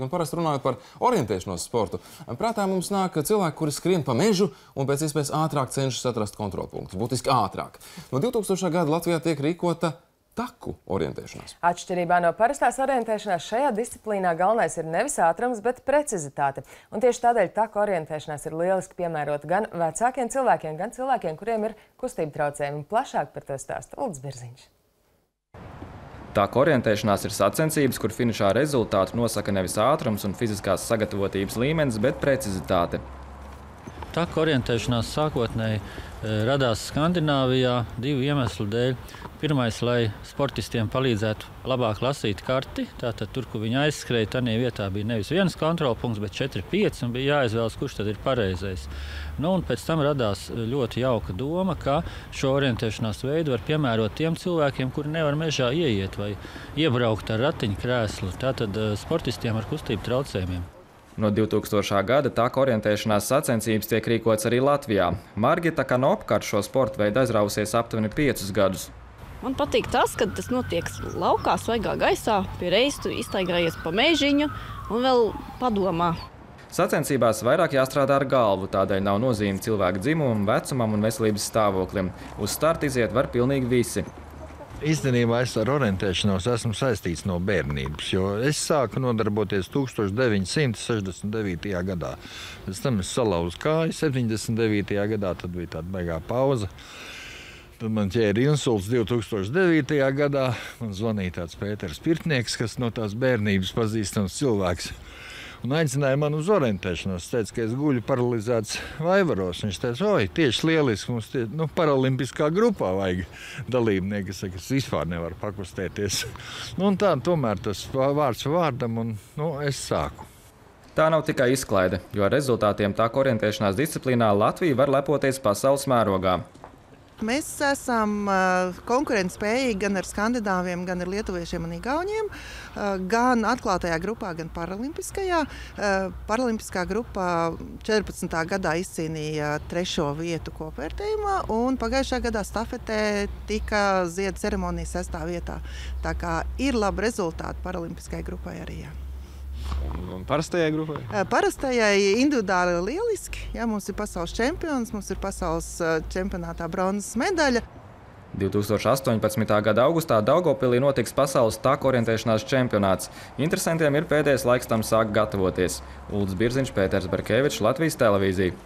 Un parasti runājot par orientēšanos sportu, prātā mums nāk cilvēki, kuri skrien pa mežu un pēc iespējas ātrāk cenšas atrast kontrolpunktus. Būtiski ātrāk. No 2000. gada Latvijā tiek rīkota taku orientēšanās. Atšķirībā no parastās orientēšanās šajā disciplīnā galvenais ir nevis ātrums, bet precizitāte. Un tieši tādēļ taku orientēšanās ir lieliski piemērota gan vecākiem cilvēkiem, gan cilvēkiem, kuriem ir kustību traucējumi. Plašāk par to stāsta Ulds Birziņš. Tā kā orientēšanās ir sacensības, kur finišā rezultātu nosaka nevis ātrums un fiziskās sagatavotības līmenis, bet precizitāte. Tā kā orientēšanās sākotnēji e, radās Skandināvijā divu iemeslu dēļ. Pirmais, lai sportistiem palīdzētu labāk lasīt karti. Tātad tur, kur viņi aizskrēja, tajā vietā bija nevis viens kontrolpunkts, bet četri, pieci, un bija jāizvēlas, kurš tad ir pareizais. Nu, pēc tam radās ļoti jauka doma, ka šo orientēšanās veidu var piemērot tiem cilvēkiem, kuri nevar mežā ieiet vai iebraukt ar ratiņkrēslu. Tātad e, sportistiem ar kustību traucējumiem. No 2000. gada tā orientēšanās sacensības tiek rīkots arī Latvijā. Margita Kanopka ar šo sporta veidu aizrausies aptuveni piecus gadus. Man patīk tas, ka tas notiek laukā, svaigā gaisā, pie reizes tu iztaigājies pa mežiņu un vēl padomā. Sacensībās vairāk jāstrādā ar galvu, tādēļ nav nozīme cilvēka dzimumam, vecumam un veselības stāvoklim. Uz starta iziet var pilnīgi visi. Īstenībā es ar orientēšanos esmu saistīts no bērnības, jo es sāku nodarboties 1969. gadā. Pēc tam es salauzu kāju 79. gadā, tad bija tāda baigā pauze. Tad man ķēra insults 2009. gadā. Man zvanīja tāds Pēters Pirtnieks, kas no tās bērnības pazīstams cilvēks un aicināja mani uz orientēšanos. Viņš teica, ka es guļu paralizēts vaivaros. Viņš teica, oi, tieši lieliski mums tie, nu, paralimpiskā grupā vajag dalībnieki, kas, kas vispār nevar pakustēties. Nu, tā, tomēr tas vārds vārdam, un nu, es sāku. Tā nav tikai izklaide, jo ar rezultātiem tā orientēšanās disciplīnā Latvija var lepoties pasaules mērogā. Mēs esam uh, konkurētspējīgi gan ar skandināviem, gan ar lietuviešiem un igauniem. Uh, gan atklātajā grupā, gan paralimpiskajā. Uh, paralimpiskā grupā 14. gadā izcīnīja trešo vietu kopvērtējumā, un pagājušā gadā stafetē tika ziedu ceremonija sestā vietā. Tā kā ir labi rezultāti paralimpiskajai grupai arī. Jā. Un, un parastajai grupai? Parastajai individuāli lieliski. Jā, mums ir pasaules čempions, mums ir pasaules čempionātā bronzas medaļa. 2018. gada augustā Daugopilī notiks pasaules tāku orientēšanās čempionāts. Interesantiem ir pēdējais laiks tam sāk gatavoties. Ulds Birziņš, Pēters Barkevičs, Latvijas televīzija.